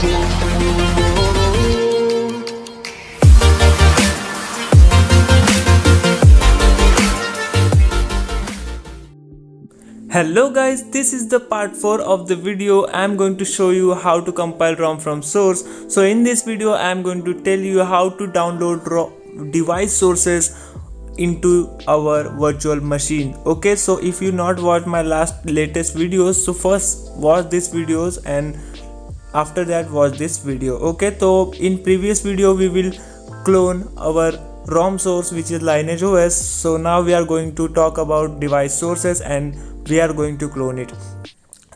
Hello guys, this is the part 4 of the video. I am going to show you how to compile ROM from source. So in this video I am going to tell you how to download device sources into our virtual machine okay so if you not watch my last latest videos so first watch these videos and after that watch this video okay? So in previous video we will clone our rom source which is lineage os so now we are going to talk about device sources and we are going to clone it.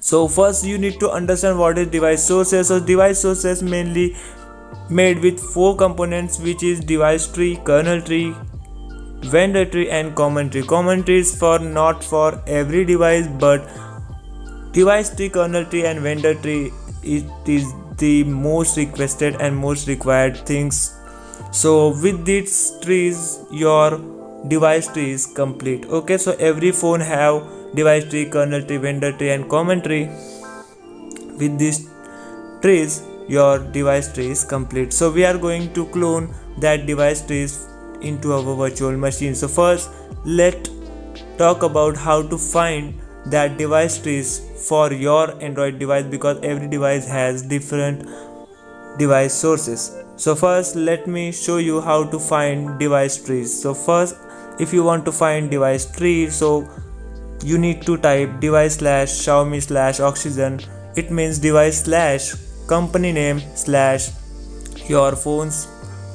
So first you need to understand what is device sources. So device sources mainly made with four components which is device tree kernel tree vendor tree and common tree. Common tree is for not for every device but device tree kernel tree and vendor tree it is the most requested and most required things. So with these trees your device tree is complete. Okay so every phone have device tree kernel tree vendor tree and common tree. With these trees your device tree is complete. So we are going to clone that device trees into our virtual machine. So first let talk about how to find that device trees for your android device because every device has different device sources. So first let me show you how to find device trees. So first if you want to find device tree so you need to type device slash xiaomi slash oxygen. It means device slash company name slash your phone's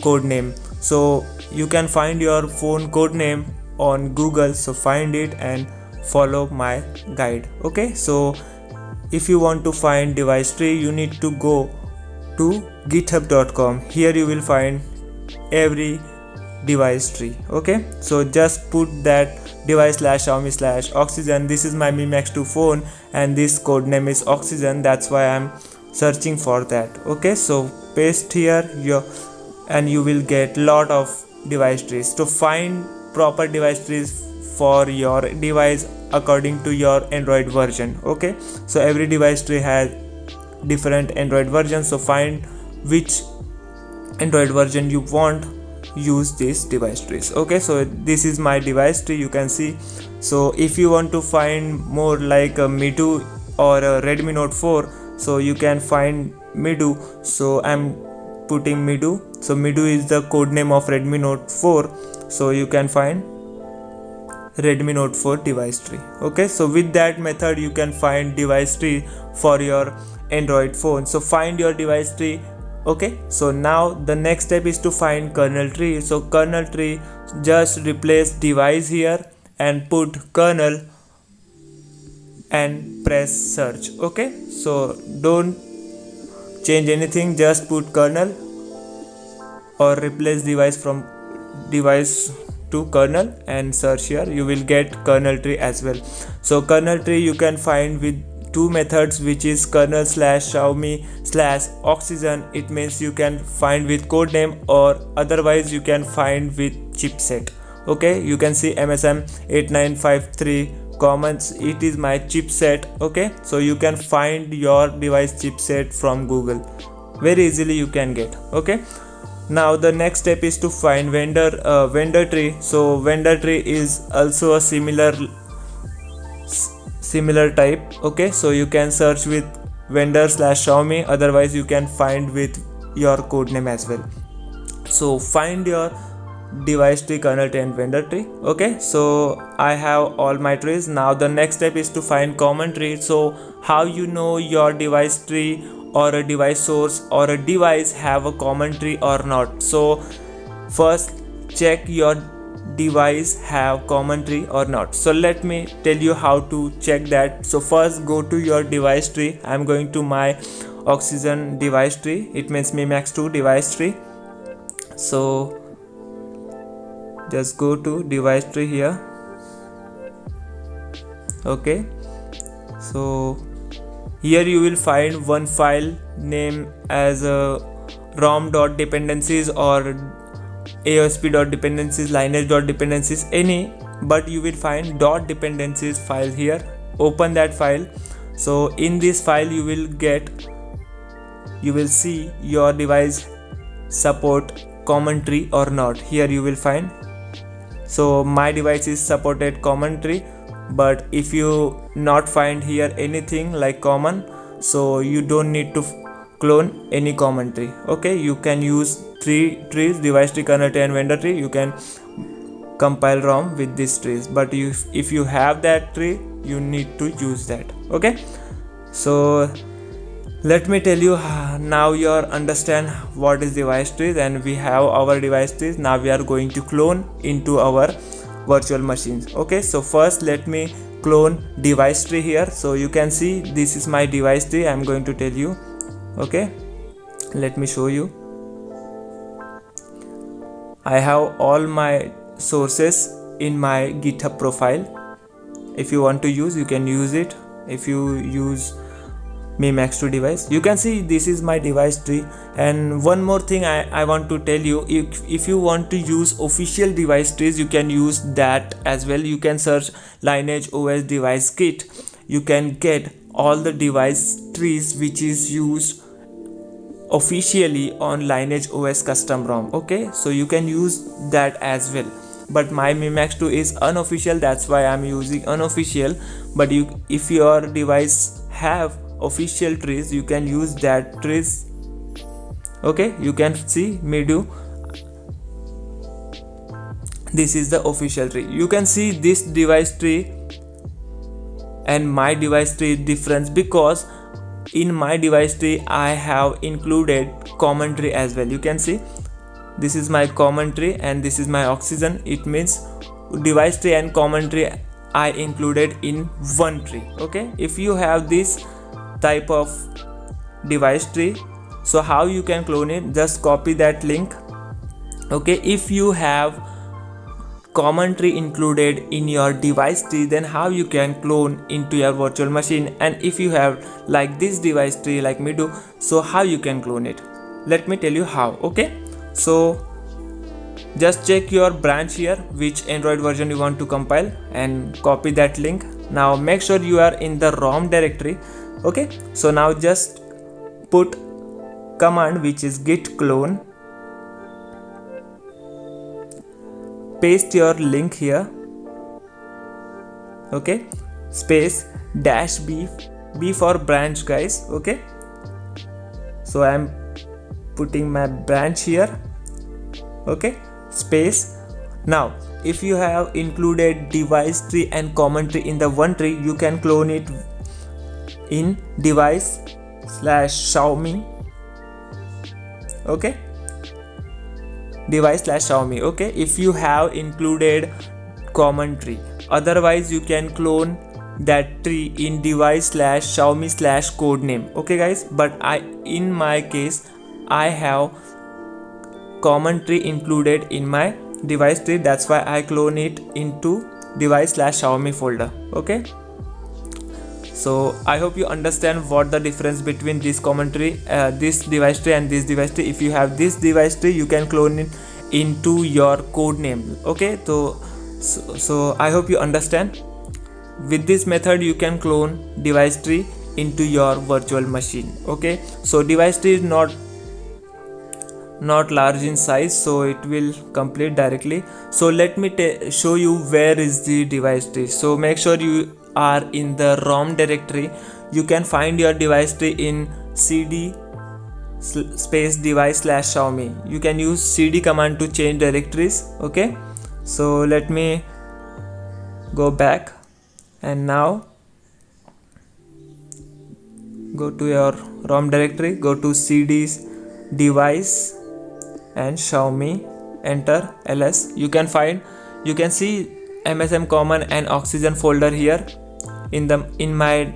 code name. So you can find your phone code name on google. So find it and follow my guide okay? So if you want to find device tree you need to go to github.com here you will find every device tree okay? So just put that device slash xiaomi slash oxygen. This is my mi max 2 phone and this code name is oxygen. That's why i'm searching for that okay? So paste here your and you will get lot of device trees. To find proper device trees for your device according to your android version okay? So every device tree has different android versions so find which android version you want use this device trees okay? So this is my device tree you can see. So if you want to find more like a mido or a redmi note 4 so you can find mido. So i'm putting mido. So mido is the code name of redmi note 4 so you can find redmi note 4 device tree okay so with that method you can find device tree for your android phone. So find your device tree okay? So now the next step is to find kernel tree so kernel tree just replace device here and put kernel and press search okay? So don't change anything just put kernel or replace device from device to kernel and search here you will get kernel tree as well. So kernel tree you can find with two methods which is kernel slash xiaomi slash oxygen. It means you can find with code name or otherwise you can find with chipset. Okay you can see msm 8953 comments it is my chipset. Okay so you can find your device chipset from google. Very easily you can get. Okay now the next step is to find vendor uh, vendor tree. So vendor tree is also a similar similar type okay? So you can search with vendor slash xiaomi. Otherwise you can find with your code name as well. So find your device tree kernel tree and vendor tree okay? So i have all my trees. Now the next step is to find common tree. So how you know your device tree or a device source or a device have a common tree or not. So first check your device have common tree or not. So let me tell you how to check that. So first go to your device tree. I'm going to my oxygen device tree. It means mi max 2 device tree. So just go to device tree here. Okay. So here you will find one file name as uh, a rom.dependencies or aosp.dependencies lineage.dependencies any but you will find dot dependencies file here. Open that file. So in this file you will get you will see your device support common tree or not. Here you will find. So my device is supported common tree but if you not find here anything like common so you don't need to clone any common tree. Okay you can use three trees device tree kernel tree and vendor tree. You can compile rom with these trees. But if, if you have that tree you need to use that. Okay? So let me tell you now you understand what is device trees and we have our device trees. Now we are going to clone into our virtual machines. Okay so first let me clone device tree here. So you can see this is my device tree. I'm going to tell you. Okay let me show you. I have all my sources in my github profile. If you want to use you can use it. If you use Mi Max 2 device. You can see this is my device tree. And one more thing I, I want to tell you if, if you want to use official device trees you can use that as well. You can search lineage os device kit. You can get all the device trees which is used officially on lineage os custom rom okay? So you can use that as well. But my Mi Max 2 is unofficial that's why i'm using unofficial. But you if your device have official trees you can use that trees. Okay you can see mido. This is the official tree. You can see this device tree and my device tree difference because in my device tree i have included common tree as well. You can see this is my common tree and this is my oxygen. It means device tree and common tree i included in one tree. Okay if you have this type of device tree. So how you can clone it? Just copy that link. Okay if you have common tree included in your device tree then how you can clone into your virtual machine? And if you have like this device tree like mido so how you can clone it? Let me tell you how okay? So just check your branch here which android version you want to compile and copy that link. Now make sure you are in the rom directory okay? So now just put command which is git clone. Paste your link here. Okay? Space dash b b for branch guys. Okay? So i'm putting my branch here. Okay? Space. Now if you have included device tree and common tree in the one tree you can clone it in device slash Xiaomi. Okay? Device slash Xiaomi. Okay? If you have included common tree. Otherwise you can clone that tree in device slash Xiaomi slash code name. Okay guys? But I in my case I have common tree included in my device tree. That's why I clone it into device slash Xiaomi folder. Okay so i hope you understand what the difference between this common tree uh, this device tree and this device tree if you have this device tree you can clone it into your code name okay? So, so so i hope you understand. With this method you can clone device tree into your virtual machine okay? So device tree is not not large in size so it will complete directly. So let me show you where is the device tree so make sure you are in the rom directory you can find your device tree in cd space device slash xiaomi. You can use cd command to change directories okay? So let me go back and now go to your rom directory go to cd's device and xiaomi enter ls you can find you can see msm common and oxygen folder here. In the in my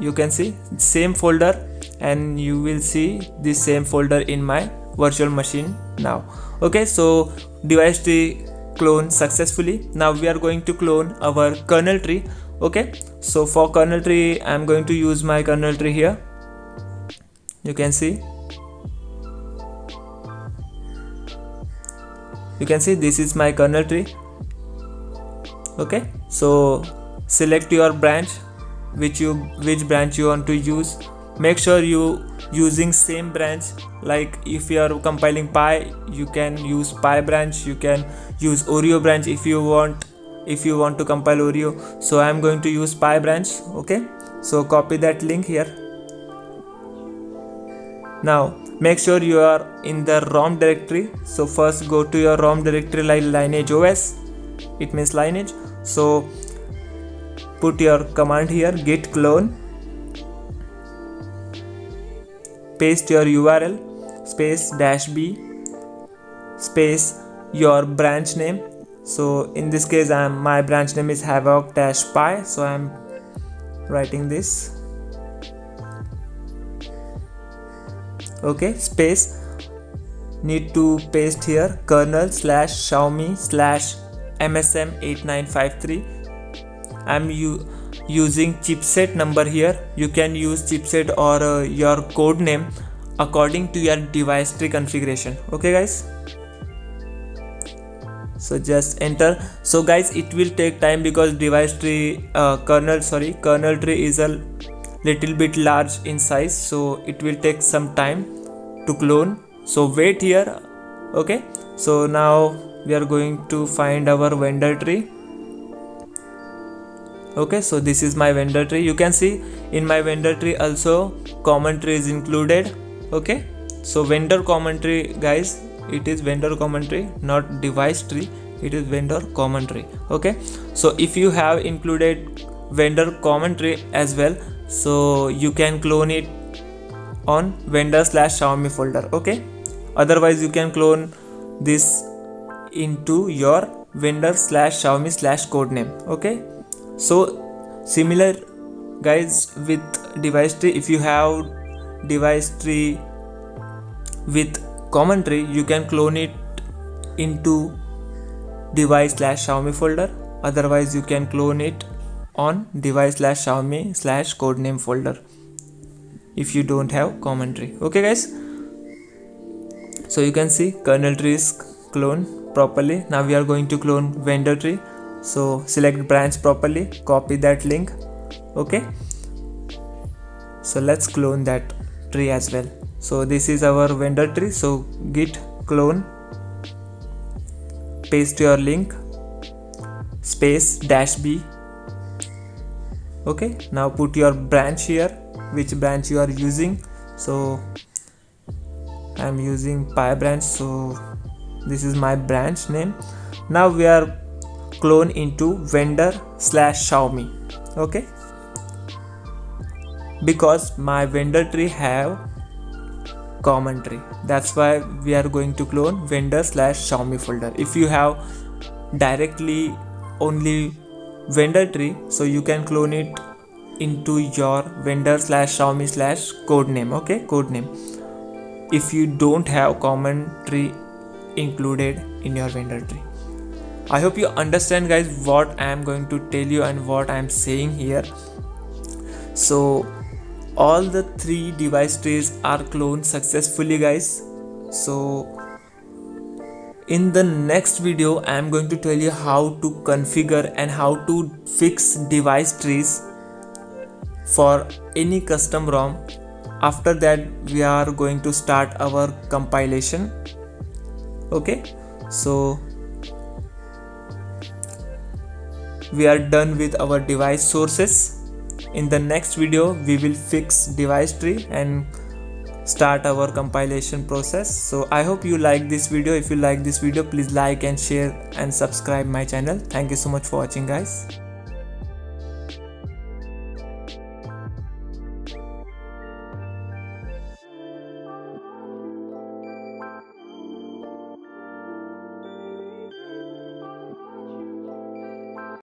you can see same folder and you will see this same folder in my virtual machine now. Okay so device tree clone successfully. Now we are going to clone our kernel tree. Okay so for kernel tree i'm going to use my kernel tree here. You can see. You can see this is my kernel tree okay? So select your branch which you which branch you want to use. Make sure you using same branch. Like if you are compiling pi you can use pi branch. You can use oreo branch if you want if you want to compile oreo. So i am going to use pi branch. Okay? So copy that link here. Now make sure you are in the rom directory. So first go to your rom directory like lineage os it means lineage so put your command here git clone paste your url space dash b space your branch name. So in this case i'm my branch name is havoc dash pi so i'm writing this. Okay space need to paste here kernel slash xiaomi slash msm 8953 i'm using chipset number here. You can use chipset or uh, your code name according to your device tree configuration. Okay guys? So just enter. So guys it will take time because device tree uh, kernel sorry kernel tree is a little bit large in size. So it will take some time to clone. So wait here. Okay? So now we are going to find our vendor tree. Okay so this is my vendor tree. You can see in my vendor tree also common tree is included. Okay so vendor common tree guys it is vendor common tree not device tree. It is vendor common tree. Okay so if you have included vendor common tree as well so you can clone it on vendor slash xiaomi folder. Okay otherwise you can clone this into your vendor slash xiaomi slash code name okay? So similar guys with device tree if you have device tree with common tree you can clone it into device slash xiaomi folder. Otherwise you can clone it on device slash xiaomi slash codename folder if you don't have common tree okay guys? So you can see kernel tree is cloned properly. Now we are going to clone vendor tree. So select branch properly copy that link. Okay. So let's clone that tree as well. So this is our vendor tree. So git clone paste your link space dash b. Okay. Now put your branch here. Which branch you are using? So i am using pi branch. So this is my branch name. Now we are clone into vendor slash xiaomi. Okay? Because my vendor tree have common tree. That's why we are going to clone vendor slash xiaomi folder. If you have directly only vendor tree so you can clone it into your vendor slash xiaomi slash code name. Okay? Code name. If you don't have common tree included in your vendor tree I hope you understand guys what I am going to tell you and what I am saying here. So all the three device trees are cloned successfully guys. So in the next video I am going to tell you how to configure and how to fix device trees for any custom ROM. After that we are going to start our compilation. Okay? So we are done with our device sources. In the next video we will fix device tree and start our compilation process. So i hope you like this video. If you like this video please like and share and subscribe my channel. Thank you so much for watching guys